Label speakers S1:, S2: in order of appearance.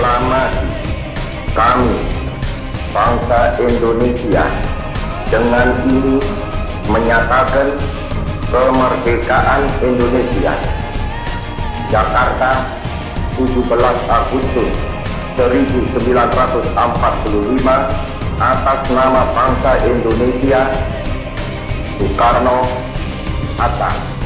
S1: Aklamasi kami bangsa Indonesia dengan ini menyatakan kemerdekaan Indonesia. Jakarta 17 Agustus 1945 atas nama bangsa Indonesia Soekarno Hatta